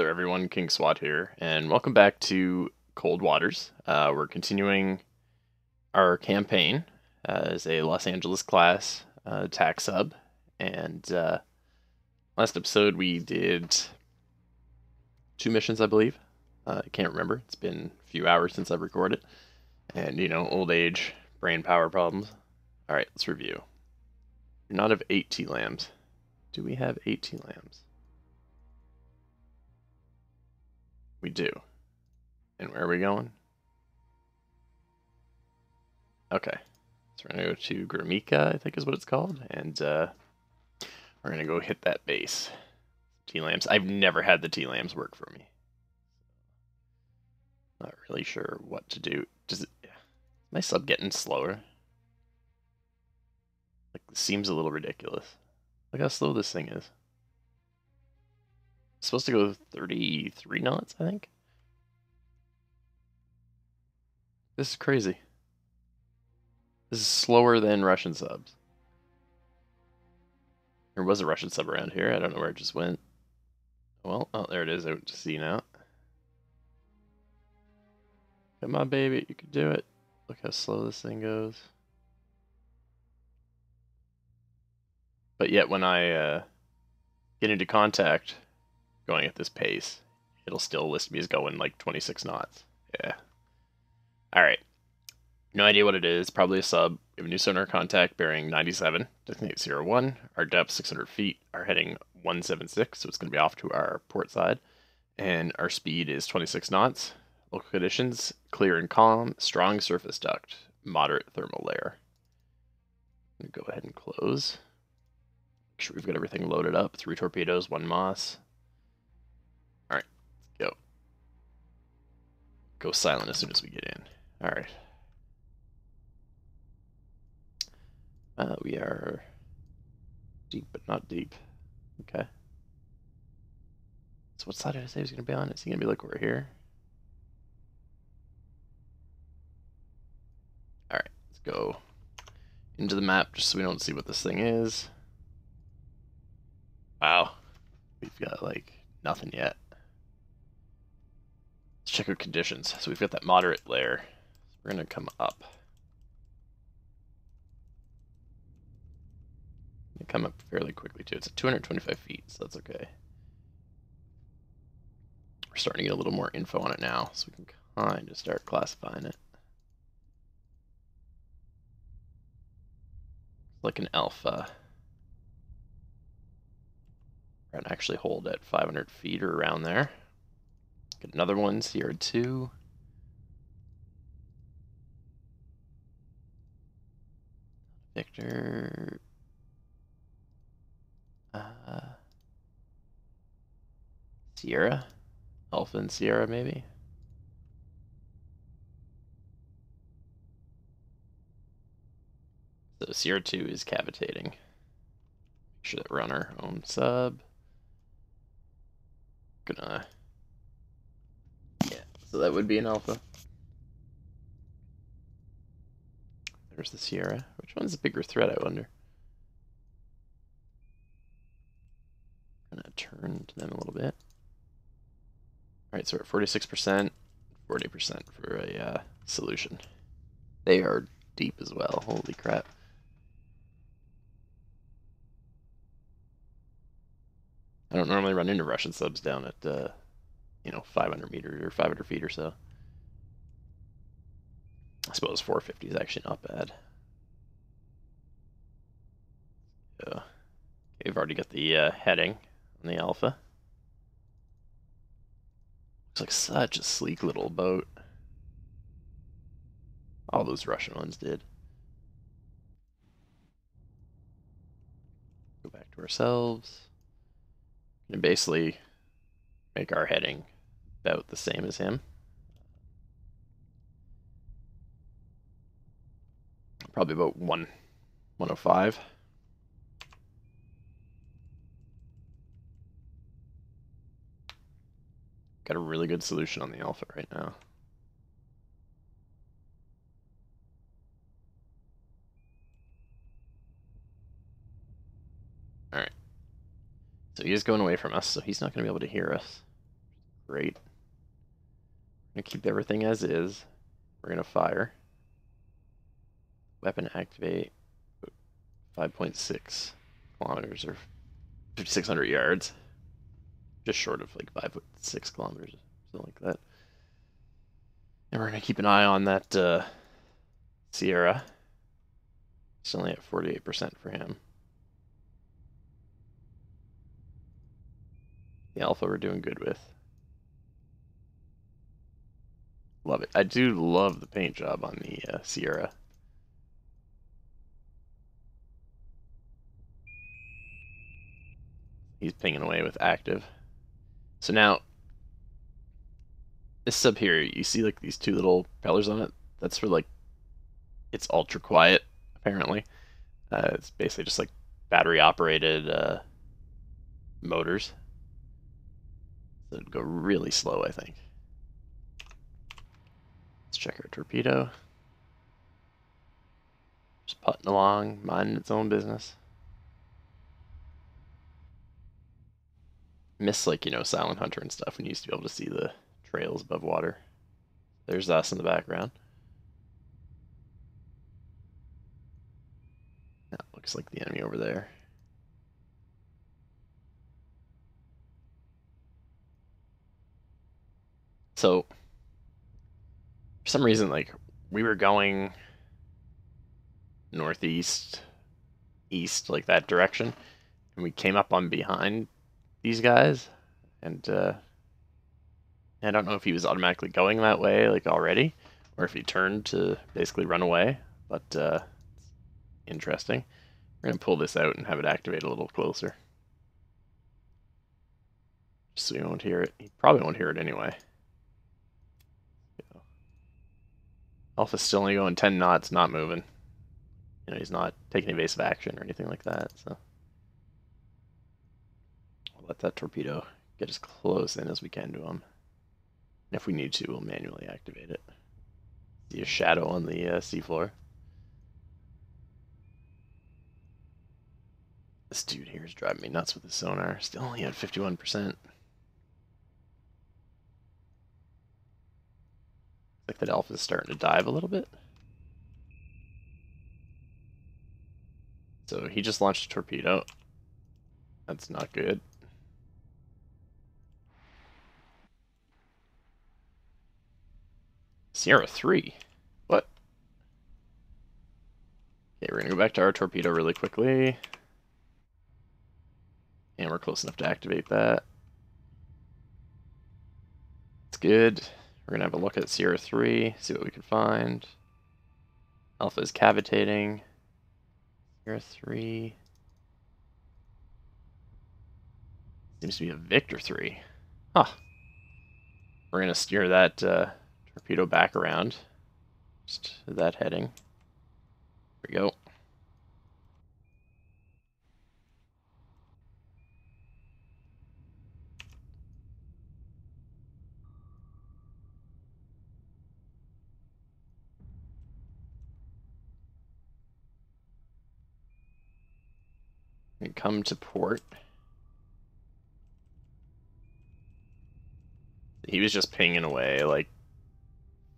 there, everyone. Kingswat here, and welcome back to Cold Waters. Uh, we're continuing our campaign uh, as a Los Angeles class uh, tax sub, and uh, last episode we did two missions, I believe. Uh, I can't remember. It's been a few hours since I've recorded, and you know, old age, brain power problems. All right, let's review. You're not of eight TLAMs. Do we have eight TLAMs? We do. And where are we going? Okay. So we're going to go to Gremikha, I think is what it's called. And uh, we're going to go hit that base. TLAMs. I've never had the TLAMs work for me. Not really sure what to do. Does it. My sub getting slower? Like, seems a little ridiculous. Look how slow this thing is supposed to go 33 knots, I think. This is crazy. This is slower than Russian subs. There was a Russian sub around here. I don't know where it just went. Well, oh, there it is out to sea now. Come on, baby. You can do it. Look how slow this thing goes. But yet, when I uh, get into contact going at this pace, it'll still list me as going like 26 knots. Yeah. All right. No idea what it is. Probably a sub. We have a new sonar contact bearing 97, designate 01. Our depth 600 feet. Our heading 176, so it's going to be off to our port side. And our speed is 26 knots. Local conditions clear and calm. Strong surface duct. Moderate thermal layer. Go ahead and close. Make sure we've got everything loaded up. Three torpedoes, one Moss. Go silent as soon as we get in. All right. Uh, we are deep, but not deep. Okay. So what side did I say he's going to be on? Is he going to be like over here? All right, let's go into the map just so we don't see what this thing is. Wow. We've got like nothing yet. Check our conditions. So we've got that moderate layer. We're going to come up. come up fairly quickly too. It's at 225 feet, so that's okay. We're starting to get a little more info on it now, so we can kind of start classifying it. Like an alpha. Gonna actually hold at 500 feet or around there. Get another one, Sierra 2. Victor. Uh, Sierra? Alpha and Sierra, maybe? So Sierra 2 is cavitating. Make sure that we're on our own sub. Gonna so that would be an alpha. There's the Sierra. Which one's the bigger threat, I wonder? I'm gonna turn to them a little bit. Alright, so we're at 46%, 40% for a uh, solution. They are deep as well, holy crap. I don't normally run into Russian subs down at uh, you know, 500 meters or 500 feet or so. I suppose 450 is actually not bad. Yeah. We've already got the uh, heading on the Alpha. Looks like such a sleek little boat. All those Russian ones did. Go back to ourselves. And basically make our heading about the same as him. Probably about one, 105. Got a really good solution on the alpha right now. Alright. So he is going away from us, so he's not going to be able to hear us. Great. Gonna keep everything as is. We're gonna fire. Weapon activate. 5.6 kilometers or 5,600 yards. Just short of like 5.6 kilometers, something like that. And we're gonna keep an eye on that uh, Sierra. It's only at 48% for him. The Alpha we're doing good with. Love it. I do love the paint job on the uh, Sierra. He's pinging away with active. So now, this sub here, you see like these two little propellers on it? That's for like, it's ultra quiet, apparently. Uh, it's basically just like battery operated uh, motors. So it'd go really slow, I think. Let's check our torpedo. Just putting along, minding its own business. Miss like, you know, Silent Hunter and stuff when you used to be able to see the trails above water. There's us in the background. That looks like the enemy over there. So, for some reason, like, we were going northeast, east, like that direction, and we came up on behind these guys, and uh, I don't know if he was automatically going that way, like already, or if he turned to basically run away. But uh, interesting. We're gonna pull this out and have it activate a little closer, so you won't hear it. He probably won't hear it anyway. Alpha's still only going 10 knots, not moving. You know, he's not taking evasive action or anything like that, so I'll let that torpedo get as close in as we can to him. And if we need to, we'll manually activate it. See a shadow on the uh, seafloor. This dude here is driving me nuts with the sonar. Still only at 51%. Like that alpha is starting to dive a little bit. So he just launched a torpedo. That's not good. Sierra 3? What? Okay, we're going to go back to our torpedo really quickly. And we're close enough to activate that. It's good. We're going to have a look at Sierra 3, see what we can find. Alpha is cavitating. Sierra 3. Seems to be a Victor 3. Huh. We're going to steer that uh, torpedo back around. Just that heading. There we go. Come to port. He was just pinging away like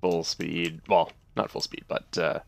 full speed. Well, not full speed, but uh,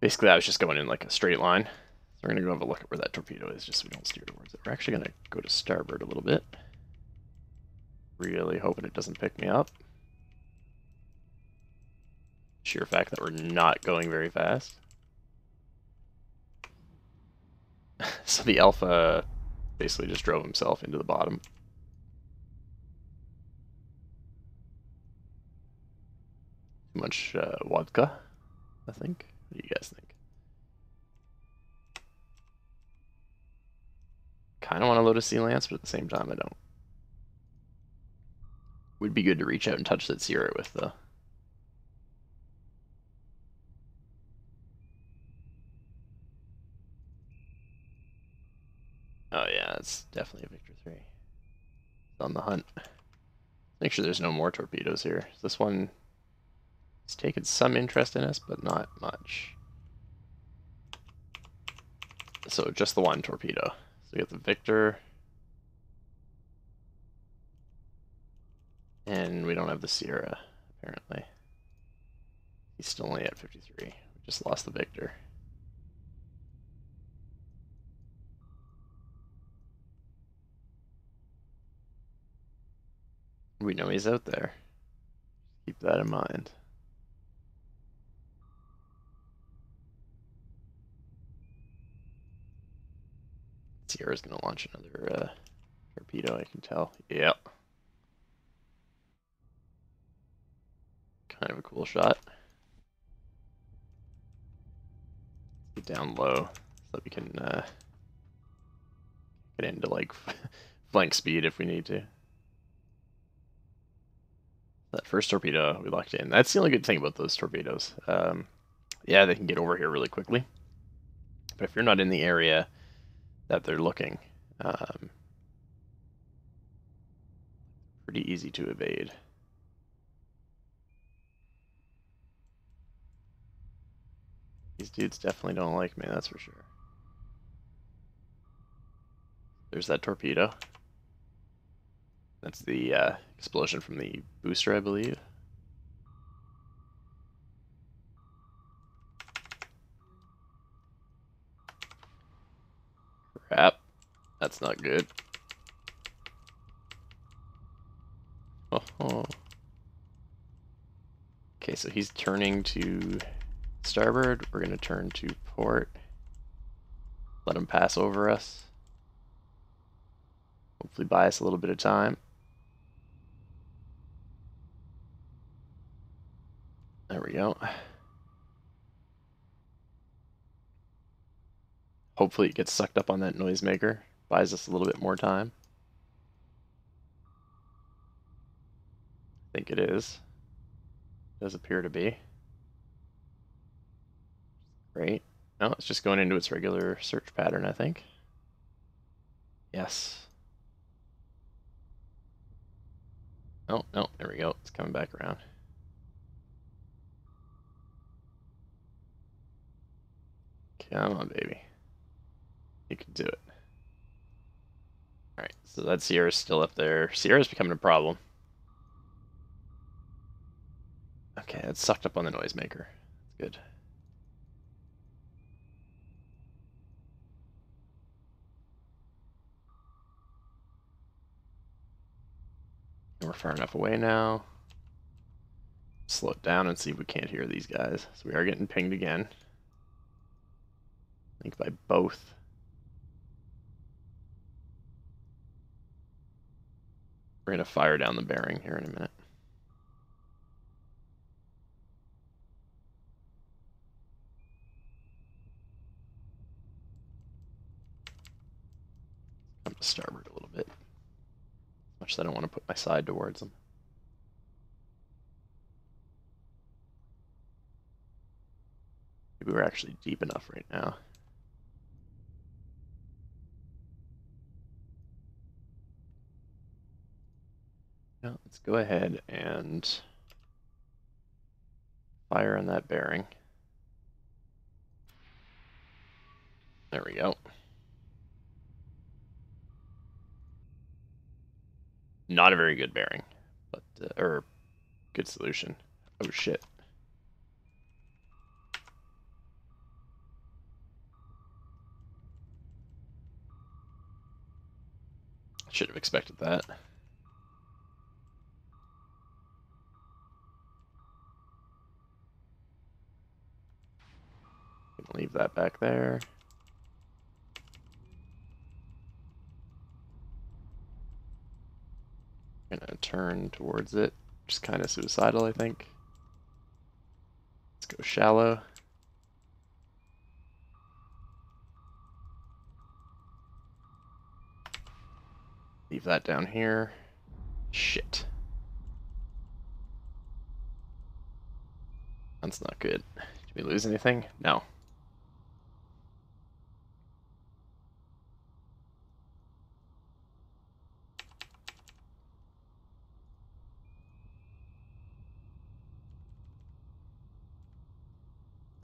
basically I was just going in like a straight line. So we're going to go have a look at where that torpedo is just so we don't steer towards it. We're actually going to go to starboard a little bit. Really hoping it doesn't pick me up. Sheer fact that we're not going very fast. so the Alpha basically just drove himself into the bottom. Too much uh, vodka, I think. What do you guys think? Kind of want to load a Sea Lance, but at the same time, I don't. Would be good to reach out and touch that Sierra with, though. Oh yeah, it's definitely a Victor 3. It's on the hunt. Make sure there's no more torpedoes here. this one has taken some interest in us, but not much. So just the one torpedo. So we have the Victor. And we don't have the Sierra, apparently. He's still only at 53. We just lost the Victor. We know he's out there. Keep that in mind. Sierra's gonna launch another uh, torpedo, I can tell. Yep. Kind of a cool shot. Get down low so that we can uh, get into like flank speed if we need to. That first torpedo we locked in. That's the only good thing about those torpedoes. Um, yeah, they can get over here really quickly. But if you're not in the area that they're looking, um, pretty easy to evade. These dudes definitely don't like me, that's for sure. There's that torpedo. That's the uh, explosion from the booster, I believe. Crap. That's not good. Oh, oh. Okay, so he's turning to starboard. We're going to turn to port. Let him pass over us. Hopefully buy us a little bit of time. There we go. Hopefully it gets sucked up on that noisemaker. Buys us a little bit more time. I think it is. Does appear to be. Great. No, it's just going into its regular search pattern, I think. Yes. Oh, no, there we go. It's coming back around. Come on, baby. You can do it. Alright, so that Sierra's still up there. Sierra's becoming a problem. Okay, it's sucked up on the noisemaker. That's good. We're far enough away now. Slow it down and see if we can't hear these guys. So we are getting pinged again. I think by both. We're going to fire down the bearing here in a minute. Come to starboard a little bit. Much that I don't want to put my side towards them. Maybe we're actually deep enough right now. Let's go ahead and fire on that bearing. There we go. Not a very good bearing, but uh, or good solution. Oh shit. Should have expected that. Leave that back there. Gonna turn towards it. Just kind of suicidal, I think. Let's go shallow. Leave that down here. Shit. That's not good. Did we lose anything? No.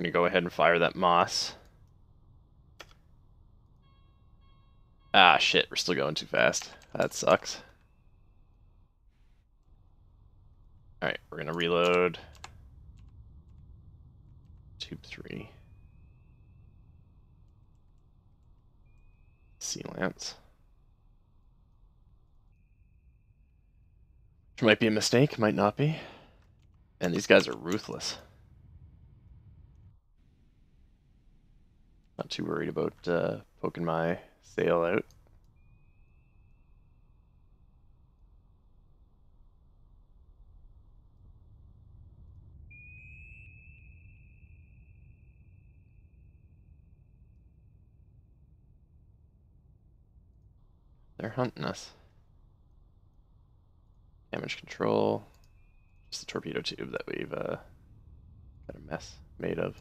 I'm gonna go ahead and fire that moss. Ah, shit, we're still going too fast. That sucks. Alright, we're gonna reload. Tube 3. Sea Lance. Which might be a mistake, might not be. And these guys are ruthless. Not too worried about uh, poking my sail out. They're hunting us. Damage control. Just the torpedo tube that we've uh, got a mess made of.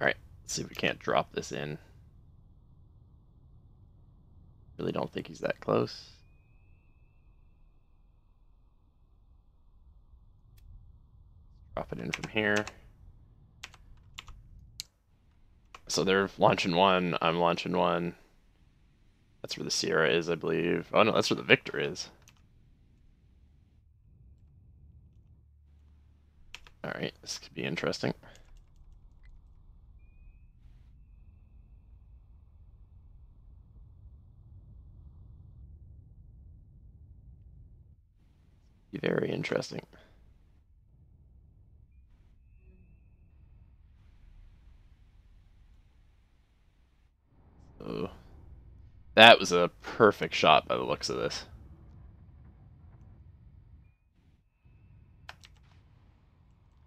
Alright, let's see if we can't drop this in. Really don't think he's that close. Drop it in from here. So they're launching one, I'm launching one. That's where the Sierra is, I believe. Oh no, that's where the Victor is. Alright, this could be interesting. Very interesting. So that was a perfect shot by the looks of this.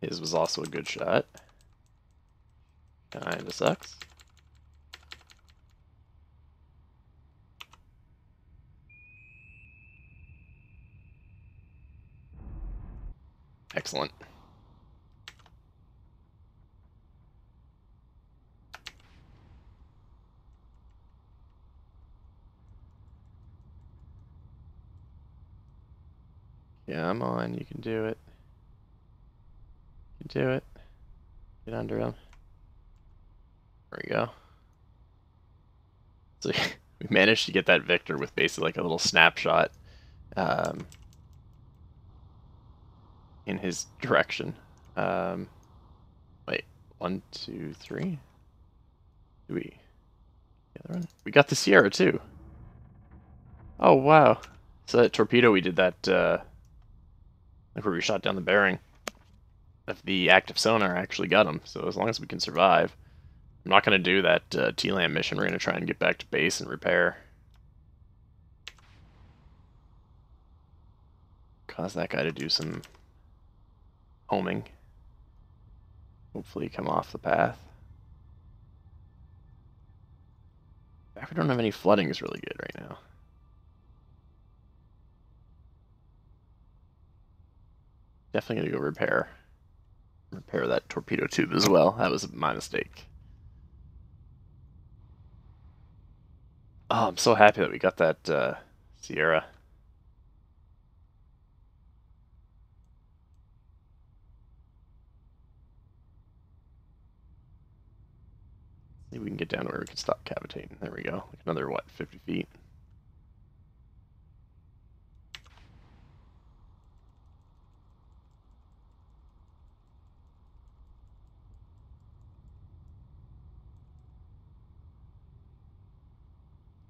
His was also a good shot. Kinda sucks. Excellent. Come on, you can do it. You can do it. Get under him. There we go. So we managed to get that Victor with basically like a little snapshot um, in his direction. Um, wait, one, two, three. Do we? The other one? We got the Sierra too. Oh wow! So that torpedo we did that. Uh, like where we shot down the bearing. If the active sonar actually got him, so as long as we can survive. I'm not to do that uh, TLAM mission. We're to try and get back to base and repair. Cause that guy to do some homing. Hopefully come off the path. We don't have any flooding is really good right now. Definitely gonna go repair. Repair that torpedo tube as well. That was my mistake. Oh, I'm so happy that we got that uh, Sierra. If we can get down to where we can stop cavitating. There we go. Like another, what, 50 feet?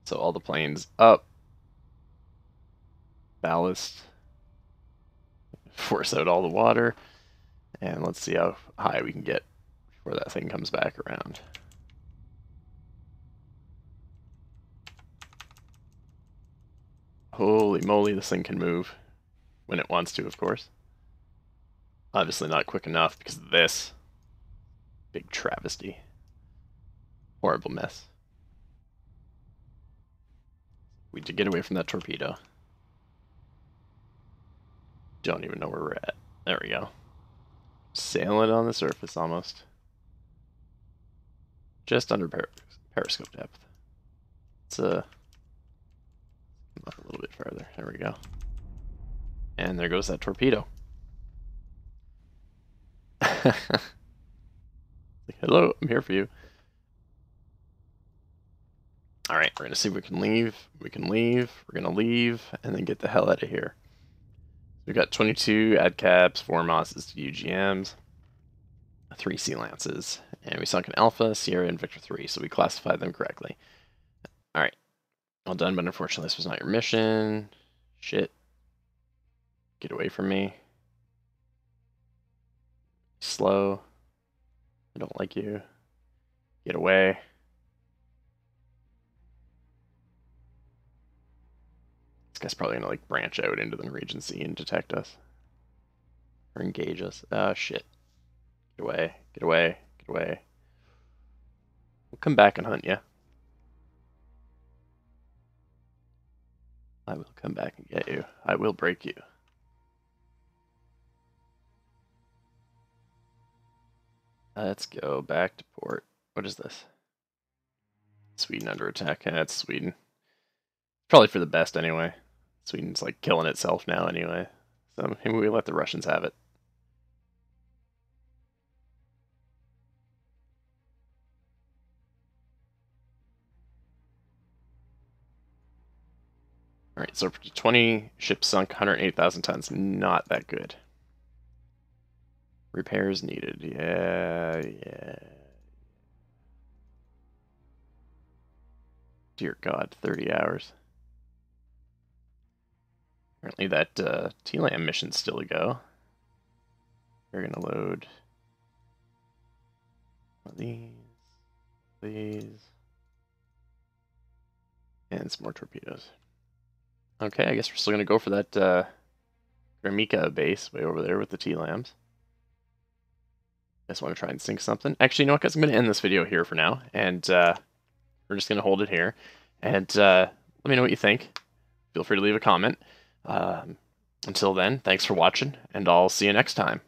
So all the planes up. Ballast. Force out all the water. And let's see how high we can get before that thing comes back around. Holy moly, this thing can move. When it wants to, of course. Obviously not quick enough because of this. Big travesty. Horrible mess. We did get away from that torpedo. Don't even know where we're at. There we go. Sailing on the surface almost. Just under per periscope depth. It's uh, a little bit further. There we go. And there goes that torpedo. Hello, I'm here for you. All right, we're gonna see if we can leave. We can leave. We're gonna leave and then get the hell out of here. We've got 22 ADCAPs, 4 Mosses to UGMs, 3 Sea Lances, and we sunk an Alpha, Sierra, and Victor 3, so we classified them correctly. Well done, but unfortunately this was not your mission. Shit. Get away from me. Slow. I don't like you. Get away. This guy's probably gonna like branch out into the Regency and detect us. Or engage us. Oh shit. Get away. Get away. Get away. We'll come back and hunt you. I will come back and get you. I will break you. Let's go back to port. What is this? Sweden under attack. It's Sweden. Probably for the best anyway. Sweden's like killing itself now anyway. So maybe we let the Russians have it. Alright, so 20 ships sunk, 108,000 tons. Not that good. Repairs needed. Yeah, yeah. Dear God, 30 hours. Apparently that uh, TLAM mission's still to go. We're going to load these, these, and some more torpedoes. Okay, I guess we're still going to go for that uh, Gremikha base way over there with the TLAMs. I just want to try and sink something. Actually, you know what, guys? I'm going to end this video here for now, and uh, we're just going to hold it here. And uh, let me know what you think. Feel free to leave a comment. Um, until then, thanks for watching, and I'll see you next time.